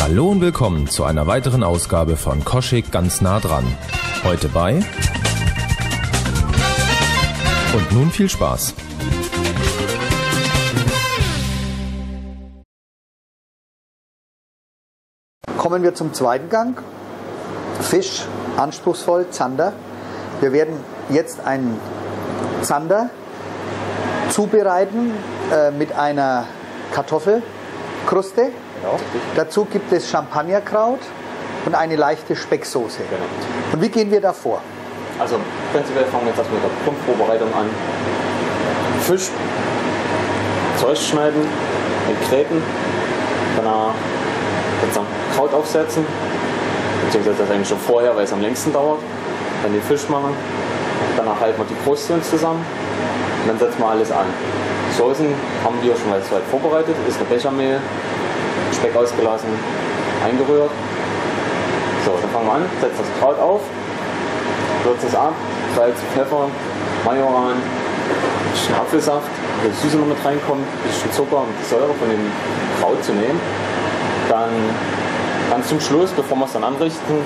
Hallo und willkommen zu einer weiteren Ausgabe von Koschik ganz nah dran. Heute bei. Und nun viel Spaß. Kommen wir zum zweiten Gang. Fisch, anspruchsvoll, Zander. Wir werden jetzt einen Zander zubereiten äh, mit einer Kartoffelkruste. Genau. Dazu gibt es Champagnerkraut und eine leichte Specksoße. Genau. Und wie gehen wir da vor? Also prinzipiell fangen wir jetzt erstmal mit der Grundvorbereitung an. Fisch zurechtschneiden, mit Gräten, danach sozusagen Kraut aufsetzen, beziehungsweise das eigentlich schon vorher, weil es am längsten dauert. Dann den Fisch machen, danach halten wir die Kruste uns zusammen und dann setzen wir alles an. Soßen haben wir schon soweit vorbereitet, ist eine Bechermehl, Speck ausgelassen, eingerührt. So, dann fangen wir an, setzen das Kraut auf, würzen es ab, Salz, Pfeffer, Majoran, ein bisschen Apfelsaft, die Süße noch mit reinkommt, ein bisschen Zucker und Säure von dem Kraut zu nehmen. Dann ganz zum Schluss, bevor wir es dann anrichten,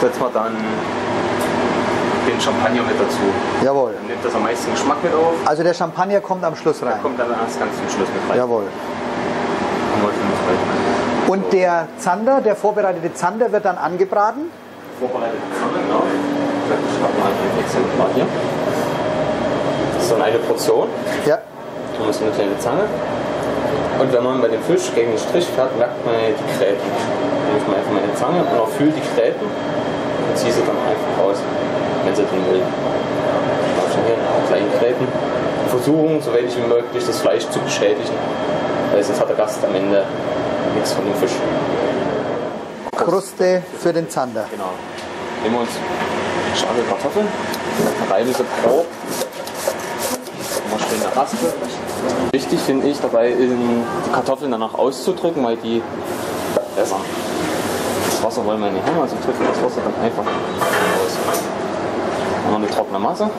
setzen wir dann den Champagner mit dazu. Jawohl. Dann nimmt das am meisten Geschmack mit auf. Also der Champagner kommt am Schluss Der rein. kommt dann erst ganz zum Schluss mit rein. Jawohl. Und der Zander, der vorbereitete Zander wird dann angebraten. vorbereitet zusammen, genau. Starten wir halt ein Exemplar hier. Das ist dann eine Portion. Ja. Dann ist eine kleine Zange. Und wenn man bei dem Fisch gegen den Strich fährt, merkt man die Gräten. Dann nehme ich mal einfach meine Zange und auch fühle die Gräten und ziehe sie dann einfach raus, wenn sie drin will. Dann schon hier kleine Gräten. Versuchen, so wenig wie möglich das Fleisch zu beschädigen, weil sonst hat der Gast am Ende nichts von dem Fisch. Kruste für den Zander. Genau. Nehmen wir uns Schale Kartoffeln, reiben sie grob, mal schön eine Raspe. Wichtig finde ich dabei, die Kartoffeln danach auszudrücken, weil die besser. Das Wasser wollen wir nicht haben, also drücken wir das Wasser dann einfach aus. Noch eine trockene Masse.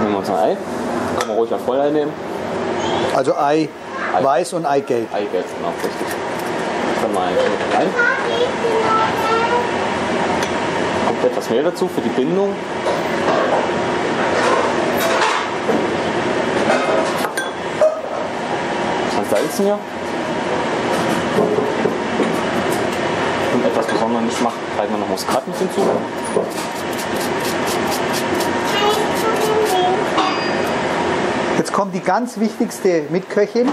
Nehmen wir uns ein Ei. Können wir ruhig ein Vollei nehmen. Also Ei weiß und Eigelb. Eigelb, genau, richtig. Können wir einfach rein. Kommt etwas Mehl dazu für die Bindung. Dann salzen wir. Und etwas besonderen Geschmack treiben wir noch Muskat mit hinzu. Jetzt kommt die ganz wichtigste Mitköchin,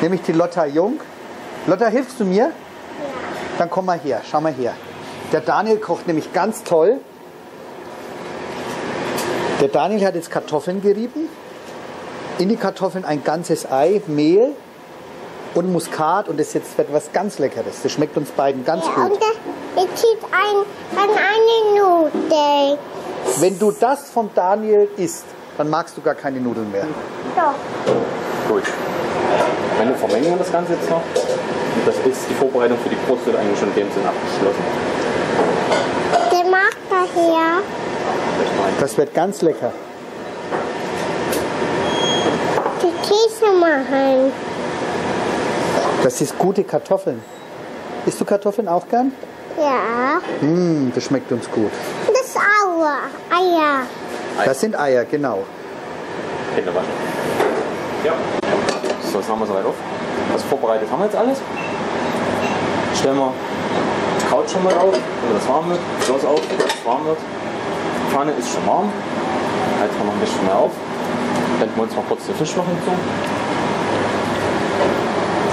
nämlich die Lotta Jung. Lotta, hilfst du mir? Dann komm mal her, schau mal her. Der Daniel kocht nämlich ganz toll. Der Daniel hat jetzt Kartoffeln gerieben. In die Kartoffeln ein ganzes Ei, Mehl und Muskat und das jetzt wird was ganz Leckeres. Das schmeckt uns beiden ganz Und gut. Jetzt zieht ein, dann eine Nudel. Wenn du das von Daniel isst, dann magst du gar keine Nudeln mehr. So. Gut. Wenn wir vermengen wir das Ganze jetzt noch. Und das ist die Vorbereitung für die Brust wird eigentlich schon in dem Sinne abgeschlossen. Der mag daher. Das wird ganz lecker. Die Käse machen. Das ist gute Kartoffeln. Isst du Kartoffeln auch gern? Ja. Mmh, das schmeckt uns gut. Das ist Aua. Eier. Das sind Eier, genau. Hände waschen. Ja. So, jetzt haben wir soweit auf. Also vorbereitet haben wir jetzt alles. Stellen wir das Kraut schon mal auf, damit das warm wird. Schloss auf, dass es warm wird. Die Pfanne ist schon warm. Heizen wir noch ein bisschen mehr auf. Wenden wir uns mal kurz den Fisch noch hinzu.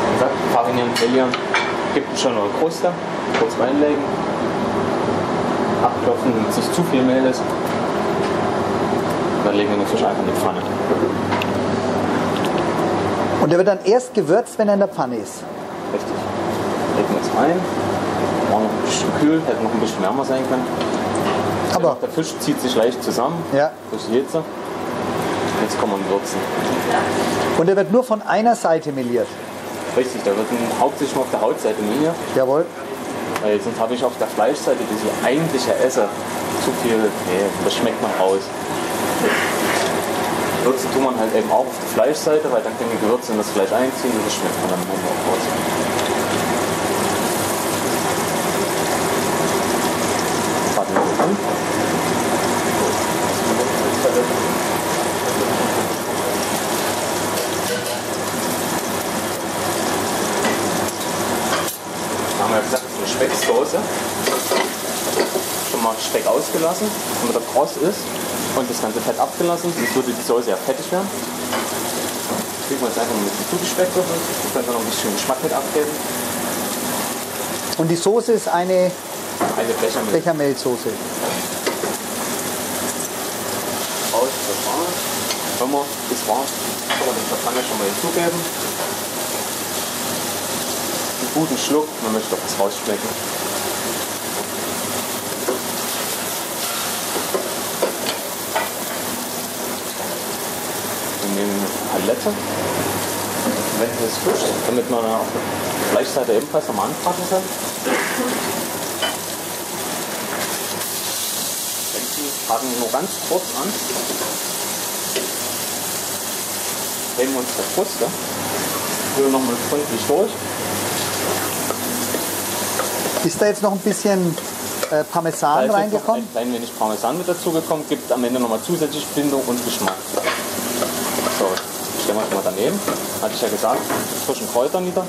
Wie gesagt, farinieren, grillieren. Gibt schon eine Kruste. Kurz reinlegen. Abklopfen, damit es nicht zu viel Mehl ist. Dann legen wir den Fisch einfach in die Pfanne. Und der wird dann erst gewürzt, wenn er in der Pfanne ist. Richtig. Legen wir jetzt rein. War noch ein bisschen kühl, hätte noch ein bisschen wärmer sein können. Aber Der Fisch zieht sich leicht zusammen Ja. durch die Hitze. Jetzt kann man würzen. und der wird nur von einer Seite meliert. Richtig, da wird hauptsächlich nur auf der Hautseite meliert. Jawohl. Weil sonst habe ich auf der Fleischseite, die ich eigentlich ja esse, zu viel. Nee, das schmeckt man raus. Gewürze tun man halt eben auch auf die Fleischseite, weil dann können die Gewürze in das Fleisch einziehen und das schmeckt man dann auch raus. Braten wir das an. Da haben wir ja gesagt, das ist eine Specksoße. Schon mal Speck ausgelassen, damit er kross ist und das ganze Fett abgelassen, sonst würde die Soße ja fettig werden. Kriegen wir jetzt einfach dazu die Speckwürfel. Das können wir noch ein bisschen Geschmack mit abgeben. Und die Soße ist eine Eine Bechermilch Bechermehlsoße. raus, das war's. Wenn wir das war's, kann man den Verfangen schon mal hinzugeben. Guten Schluck, man möchte auch was rausschmecken. Wir nehmen eine Palette, wenden das Fisch, damit man auf der Fleischseite ebenfalls nochmal anbraten kann. Braten nur ganz kurz an. Heben uns der Kruste. Rühren nochmal gründlich durch. Ist da jetzt noch ein bisschen äh, Parmesan Da reingekommen? Ein klein wenig Parmesan mit dazugekommen, gibt am Ende nochmal zusätzlich Bindung und Geschmack. So, stellen wir das mal daneben. Hatte ich ja gesagt, frischen Kräuter nieder,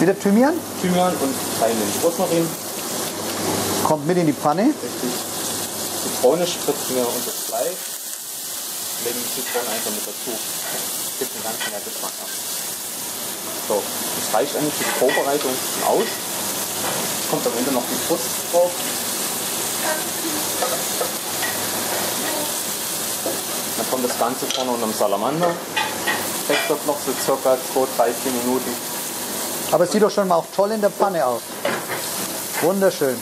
Wieder Thymian? Thymian und klein wenig Rosmarin. Kommt mit in die Pfanne. Richtig. Zitrone spritzen wir unter das Fleisch. Legen die Zitrone einfach mit dazu. Gibt den ganzen Geschmack ab. So, das reicht eigentlich die Vorbereitung schon aus. Jetzt kommt am Ende noch die Brust drauf. Dann kommt das Ganze vorne unter dem Salamander. Steckt dort noch so circa 2, 3, 4 Minuten. Aber es sieht doch schon mal auch toll in der Pfanne aus. Wunderschön.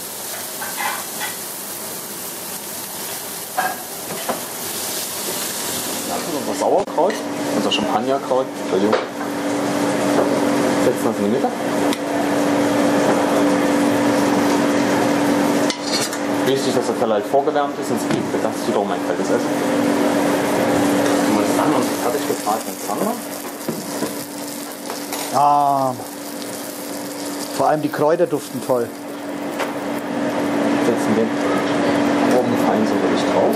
Unser Sauerkraut, unser Champagnerkraut. Entschuldigung. Setzen wir es in die Mitte. Wichtig, dass der Teller halt vorgewärmt ist, sonst gibt das wiederum ein kaltes Essen. Wir das dann und fertig gebratenen Zander. Ah, vor allem die Kräuter duften toll. Setzen den oben fein so wirklich drauf.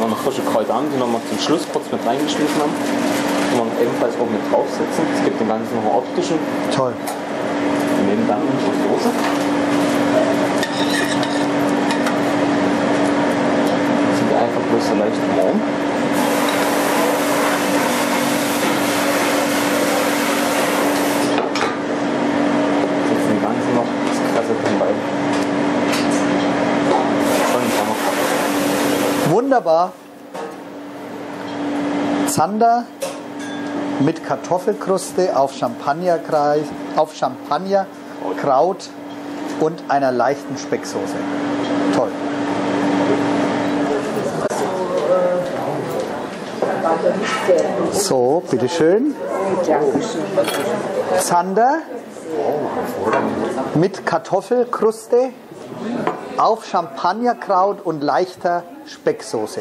Wir noch frische Kräuter haben, die noch mal zum Schluss kurz mit reingeschmissen haben, die wir ebenfalls oben mit draufsetzen. Das gibt dem Ganzen noch einen optischen Toll. Wir nehmen dann unsere Soße. Sind wir einfach bloß so leicht warm. Setzen die Ganzen noch das haben wir Wunderbar. Zander mit Kartoffelkruste auf Champagnerkreis, auf Champagnerkraut und einer leichten Specksoße. Toll. So, bitteschön. Zander mit Kartoffelkruste auf Champagnerkraut und leichter Specksoße.